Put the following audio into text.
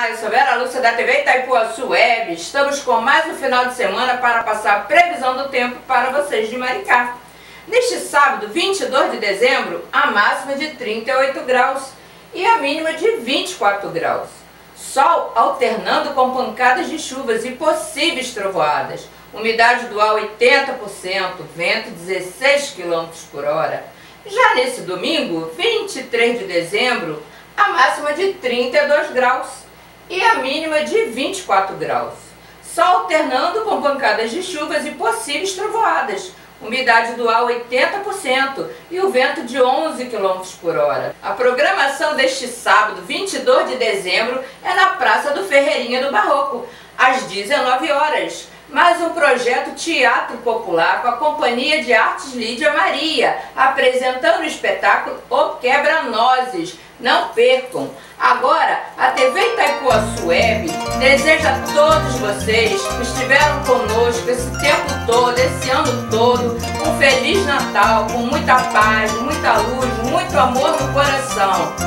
Olá, eu sou Vera Lúcia da TV Itaipuaçu Web. Estamos com mais um final de semana para passar a previsão do tempo para vocês de Maricá. Neste sábado, 22 de dezembro, a máxima de 38 graus e a mínima de 24 graus. Sol alternando com pancadas de chuvas e possíveis trovoadas. Umidade do ar 80%, vento 16 km por hora. Já nesse domingo, 23 de dezembro, a máxima de 32 graus e a mínima de 24 graus. Só alternando com pancadas de chuvas e possíveis trovoadas. Umidade do ar 80% e o vento de 11 km por hora. A programação deste sábado, 22 de dezembro, é na Praça do Ferreirinha do Barroco, às 19 horas mais um projeto Teatro Popular com a Companhia de Artes Lídia Maria, apresentando o espetáculo O Quebra-Nozes. Não percam! Agora, TV Itaipuaçu Web deseja a todos vocês que estiveram conosco esse tempo todo, esse ano todo, um Feliz Natal, com muita paz, muita luz, muito amor no coração.